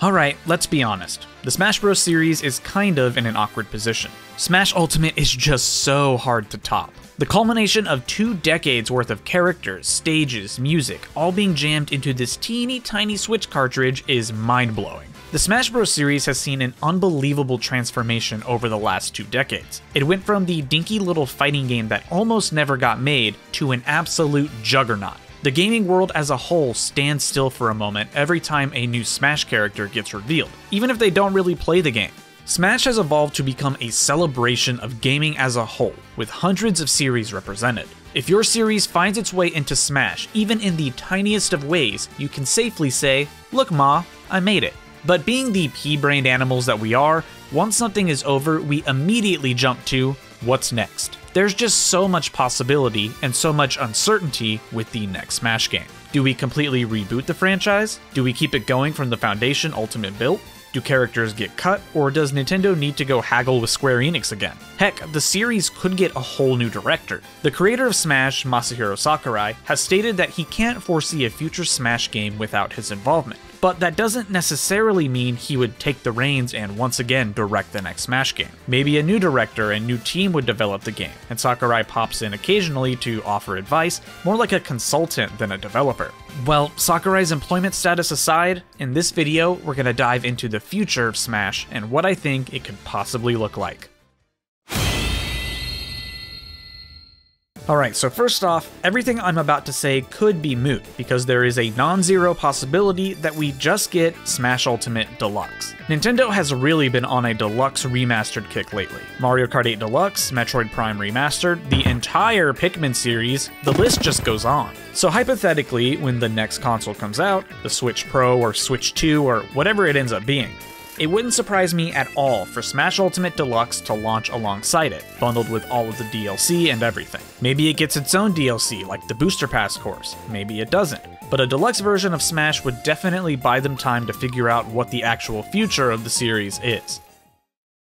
Alright, let's be honest. The Smash Bros. series is kind of in an awkward position. Smash Ultimate is just so hard to top. The culmination of two decades worth of characters, stages, music, all being jammed into this teeny tiny Switch cartridge is mind blowing. The Smash Bros. series has seen an unbelievable transformation over the last two decades. It went from the dinky little fighting game that almost never got made to an absolute juggernaut. The gaming world as a whole stands still for a moment every time a new Smash character gets revealed, even if they don't really play the game. Smash has evolved to become a celebration of gaming as a whole, with hundreds of series represented. If your series finds its way into Smash, even in the tiniest of ways, you can safely say, Look, Ma, I made it. But being the pea brained animals that we are, once something is over, we immediately jump to what's next. There's just so much possibility and so much uncertainty with the next Smash game. Do we completely reboot the franchise? Do we keep it going from the foundation Ultimate built? Do characters get cut, or does Nintendo need to go haggle with Square Enix again? Heck, the series could get a whole new director. The creator of Smash, Masahiro Sakurai, has stated that he can't foresee a future Smash game without his involvement but that doesn't necessarily mean he would take the reins and once again direct the next Smash game. Maybe a new director and new team would develop the game, and Sakurai pops in occasionally to offer advice, more like a consultant than a developer. Well, Sakurai's employment status aside, in this video we're to dive into the future of Smash and what I think it could possibly look like. Alright, so first off, everything I'm about to say could be moot, because there is a non-zero possibility that we just get Smash Ultimate Deluxe. Nintendo has really been on a deluxe remastered kick lately. Mario Kart 8 Deluxe, Metroid Prime Remastered, the entire Pikmin series, the list just goes on. So hypothetically, when the next console comes out, the Switch Pro or Switch 2 or whatever it ends up being, it wouldn't surprise me at all for Smash Ultimate Deluxe to launch alongside it, bundled with all of the DLC and everything. Maybe it gets its own DLC, like the Booster Pass course, maybe it doesn't. But a deluxe version of Smash would definitely buy them time to figure out what the actual future of the series is.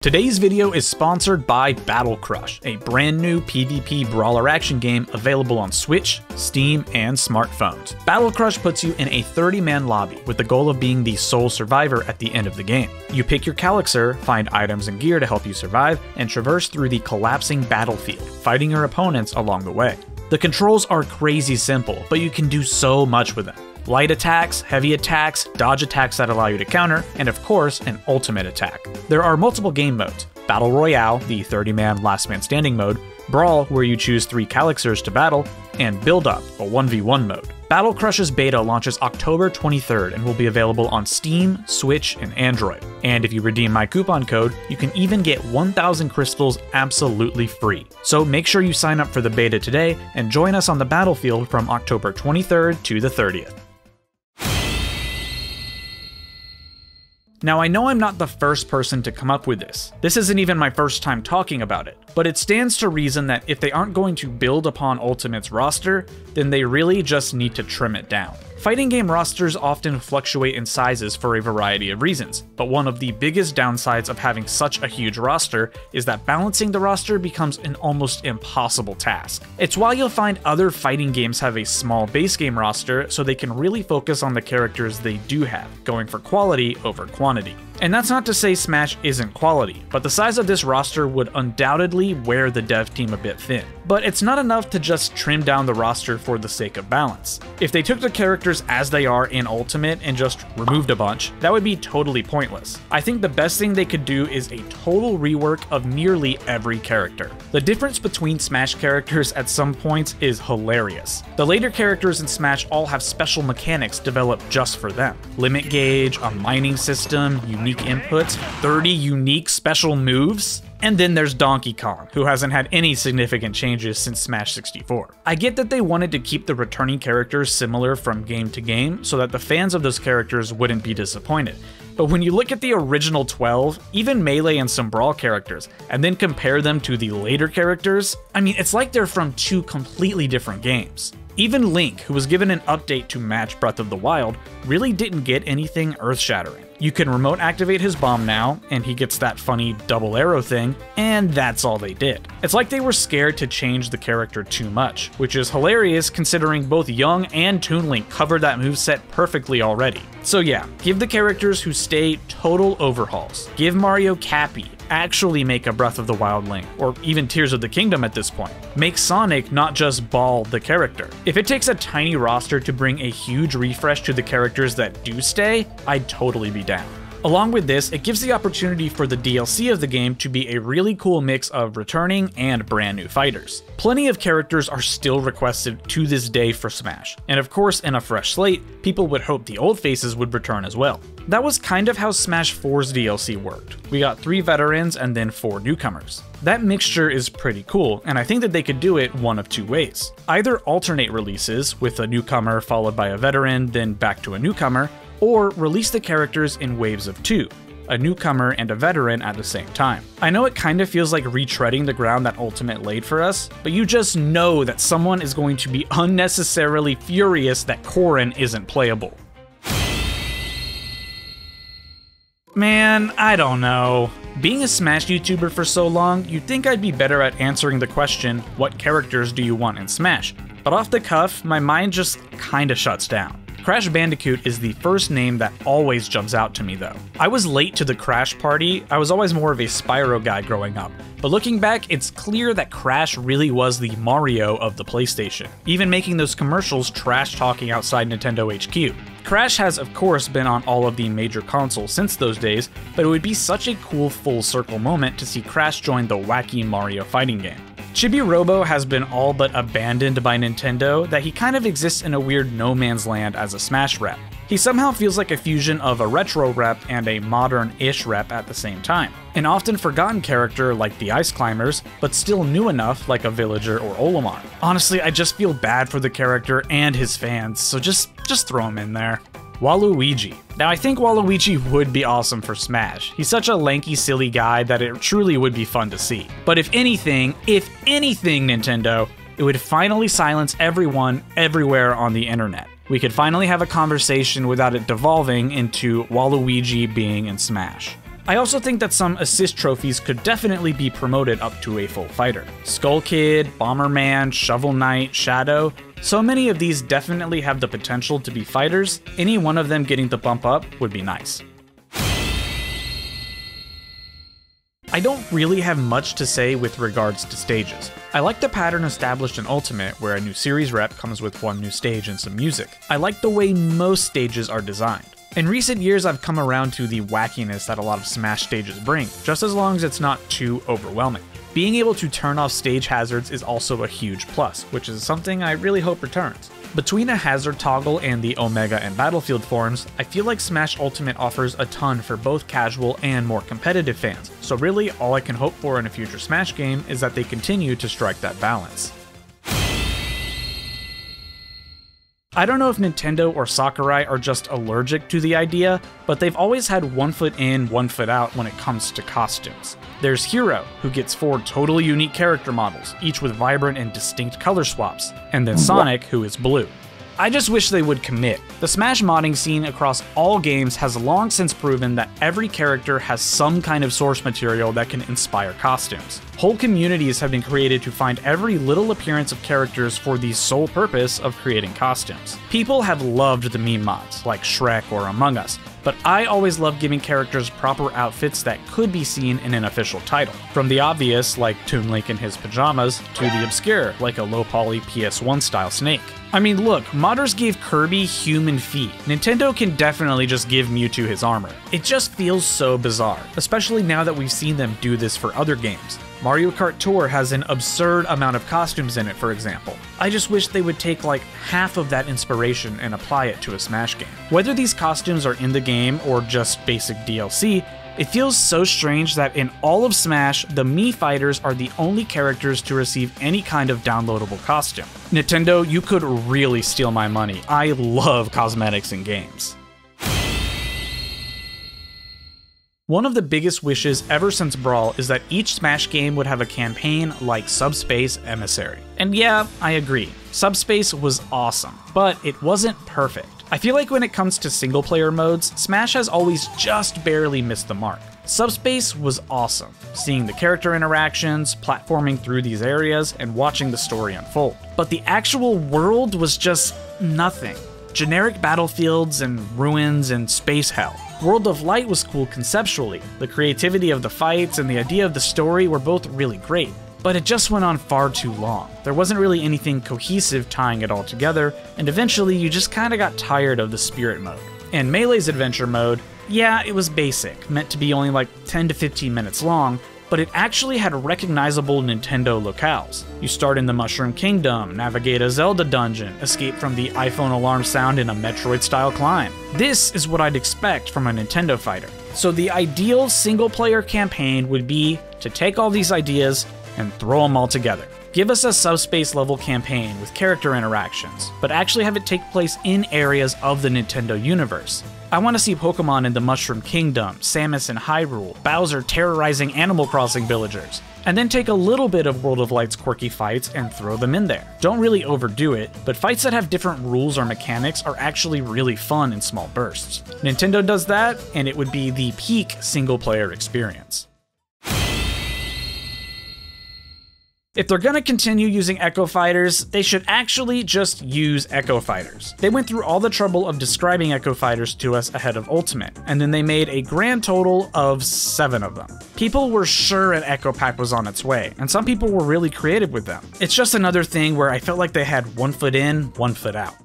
Today's video is sponsored by Battle Crush, a brand new PvP brawler action game available on Switch, Steam, and smartphones. Battle Crush puts you in a 30-man lobby with the goal of being the sole survivor at the end of the game. You pick your Kalikzir, find items and gear to help you survive, and traverse through the collapsing battlefield, fighting your opponents along the way. The controls are crazy simple, but you can do so much with them light attacks, heavy attacks, dodge attacks that allow you to counter, and of course, an ultimate attack. There are multiple game modes Battle Royale, the 30 man last man standing mode, Brawl, where you choose three Kalikzirs to battle, and Build Up, a 1v1 mode. Battle Crush's beta launches October 23rd and will be available on Steam, Switch, and Android. And if you redeem my coupon code, you can even get 1,000 crystals absolutely free. So make sure you sign up for the beta today and join us on the battlefield from October 23rd to the 30th. Now, I know I'm not the first person to come up with this. This isn't even my first time talking about it, but it stands to reason that if they aren't going to build upon Ultimate's roster, then they really just need to trim it down. Fighting game rosters often fluctuate in sizes for a variety of reasons, but one of the biggest downsides of having such a huge roster is that balancing the roster becomes an almost impossible task. It's why you'll find other fighting games have a small base game roster so they can really focus on the characters they do have, going for quality over quantity. And that's not to say Smash isn't quality, but the size of this roster would undoubtedly wear the dev team a bit thin. But it's not enough to just trim down the roster for the sake of balance. If they took the characters as they are in Ultimate and just removed a bunch, that would be totally pointless. I think the best thing they could do is a total rework of nearly every character. The difference between Smash characters at some points is hilarious. The later characters in Smash all have special mechanics developed just for them. Limit gauge, a mining system, unique unique inputs, 30 unique special moves, and then there's Donkey Kong, who hasn't had any significant changes since Smash 64. I get that they wanted to keep the returning characters similar from game to game so that the fans of those characters wouldn't be disappointed. But when you look at the original 12, even Melee and some Brawl characters, and then compare them to the later characters, I mean, it's like they're from two completely different games. Even Link, who was given an update to match Breath of the Wild, really didn't get anything earth shattering. You can remote activate his bomb now, and he gets that funny double arrow thing, and that's all they did. It's like they were scared to change the character too much, which is hilarious considering both Young and Toon Link covered that moveset perfectly already. So yeah, give the characters who stay total overhauls. Give Mario Cappy, actually make a Breath of the Wild Link, or even Tears of the Kingdom at this point. Make Sonic not just Ball the character. If it takes a tiny roster to bring a huge refresh to the characters that do stay, I'd totally be down. Along with this, it gives the opportunity for the DLC of the game to be a really cool mix of returning and brand new fighters. Plenty of characters are still requested to this day for Smash, and of course, in a fresh slate, people would hope the old faces would return as well. That was kind of how Smash 4's DLC worked. We got three veterans and then four newcomers. That mixture is pretty cool, and I think that they could do it one of two ways. Either alternate releases, with a newcomer followed by a veteran, then back to a newcomer, or release the characters in waves of two, a newcomer and a veteran at the same time. I know it kind of feels like retreading the ground that Ultimate laid for us, but you just know that someone is going to be unnecessarily furious that Corrin isn't playable. Man, I don't know. Being a Smash YouTuber for so long, you'd think I'd be better at answering the question, what characters do you want in Smash? But off the cuff, my mind just kinda shuts down. Crash Bandicoot is the first name that always jumps out to me though. I was late to the Crash party, I was always more of a Spyro guy growing up, but looking back, it's clear that Crash really was the Mario of the PlayStation, even making those commercials trash talking outside Nintendo HQ. Crash has of course been on all of the major consoles since those days, but it would be such a cool full circle moment to see Crash join the wacky Mario fighting game. Chibi Robo has been all but abandoned by Nintendo that he kind of exists in a weird no man's land as a Smash rep. He somehow feels like a fusion of a retro rep and a modern-ish rep at the same time. An often forgotten character like the Ice Climbers, but still new enough like a Villager or Olimar. Honestly, I just feel bad for the character and his fans, so just, just throw him in there. Waluigi. Now I think Waluigi would be awesome for Smash. He's such a lanky, silly guy that it truly would be fun to see. But if anything, if anything, Nintendo, it would finally silence everyone everywhere on the internet. We could finally have a conversation without it devolving into Waluigi being in Smash. I also think that some assist trophies could definitely be promoted up to a full fighter. Skull Kid, Bomberman, Shovel Knight, Shadow, so many of these definitely have the potential to be fighters, any one of them getting the bump up would be nice. I don't really have much to say with regards to stages. I like the pattern established in Ultimate, where a new series rep comes with one new stage and some music. I like the way most stages are designed. In recent years, I've come around to the wackiness that a lot of Smash stages bring, just as long as it's not too overwhelming. Being able to turn off stage hazards is also a huge plus, which is something I really hope returns. Between a hazard toggle and the Omega and Battlefield forms, I feel like Smash Ultimate offers a ton for both casual and more competitive fans, so really all I can hope for in a future Smash game is that they continue to strike that balance. I don't know if Nintendo or Sakurai are just allergic to the idea, but they've always had one foot in, one foot out when it comes to costumes. There's Hero, who gets four totally unique character models, each with vibrant and distinct color swaps, and then mm, Sonic, who is blue. I just wish they would commit. The Smash modding scene across all games has long since proven that every character has some kind of source material that can inspire costumes. Whole communities have been created to find every little appearance of characters for the sole purpose of creating costumes. People have loved the meme mods, like Shrek or Among Us, but I always love giving characters proper outfits that could be seen in an official title. From the obvious, like Toon Link in his pajamas, to the obscure, like a low poly PS1 style snake. I mean, look, modders gave Kirby human feet. Nintendo can definitely just give Mewtwo his armor. It just feels so bizarre, especially now that we've seen them do this for other games. Mario Kart Tour has an absurd amount of costumes in it, for example. I just wish they would take like half of that inspiration and apply it to a Smash game. Whether these costumes are in the game or just basic DLC, it feels so strange that in all of Smash, the Mii Fighters are the only characters to receive any kind of downloadable costume. Nintendo, you could really steal my money. I love cosmetics in games. One of the biggest wishes ever since Brawl is that each Smash game would have a campaign like Subspace Emissary. And yeah, I agree. Subspace was awesome, but it wasn't perfect. I feel like when it comes to single player modes, Smash has always just barely missed the mark. Subspace was awesome, seeing the character interactions, platforming through these areas, and watching the story unfold. But the actual world was just nothing. Generic battlefields and ruins and space hell. World of Light was cool conceptually. The creativity of the fights and the idea of the story were both really great, but it just went on far too long. There wasn't really anything cohesive tying it all together, and eventually you just kinda got tired of the spirit mode. And Melee's adventure mode, yeah, it was basic, meant to be only like 10 to 15 minutes long, but it actually had recognizable Nintendo locales. You start in the Mushroom Kingdom, navigate a Zelda dungeon, escape from the iPhone alarm sound in a Metroid style climb. This is what I'd expect from a Nintendo fighter. So the ideal single player campaign would be to take all these ideas and throw them all together. Give us a subspace level campaign with character interactions, but actually have it take place in areas of the Nintendo universe. I want to see Pokemon in the Mushroom Kingdom, Samus in Hyrule, Bowser terrorizing Animal Crossing villagers, and then take a little bit of World of Light's quirky fights and throw them in there. Don't really overdo it, but fights that have different rules or mechanics are actually really fun in small bursts. Nintendo does that, and it would be the peak single player experience. If they're gonna continue using Echo Fighters, they should actually just use Echo Fighters. They went through all the trouble of describing Echo Fighters to us ahead of Ultimate, and then they made a grand total of seven of them. People were sure an Echo Pack was on its way, and some people were really creative with them. It's just another thing where I felt like they had one foot in, one foot out.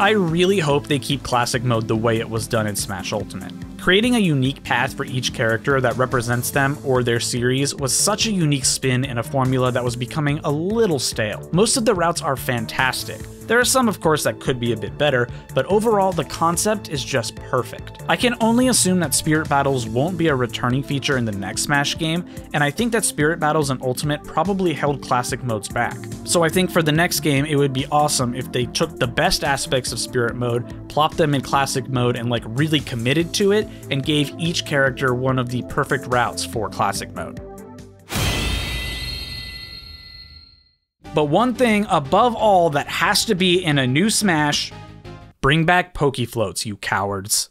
I really hope they keep Classic Mode the way it was done in Smash Ultimate. Creating a unique path for each character that represents them or their series was such a unique spin in a formula that was becoming a little stale. Most of the routes are fantastic. There are some, of course, that could be a bit better, but overall, the concept is just perfect. I can only assume that Spirit Battles won't be a returning feature in the next Smash game, and I think that Spirit Battles and Ultimate probably held classic modes back. So I think for the next game, it would be awesome if they took the best aspects of Spirit mode, plopped them in classic mode, and like really committed to it, and gave each character one of the perfect routes for classic mode. But one thing above all that has to be in a new Smash bring back Poke Floats, you cowards.